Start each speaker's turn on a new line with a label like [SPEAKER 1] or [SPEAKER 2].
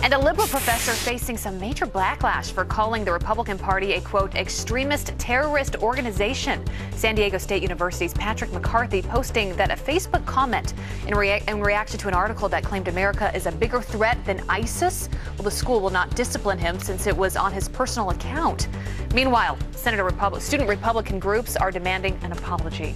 [SPEAKER 1] And a liberal professor facing some major backlash for calling the Republican Party a quote extremist terrorist organization. San Diego State University's Patrick McCarthy posting that a Facebook comment in, rea- in reaction to an article that claimed America is a bigger threat than ISIS. Well, the school will not discipline him since it was on his personal account. Meanwhile, Senator Republic, student Republican groups are demanding an apology.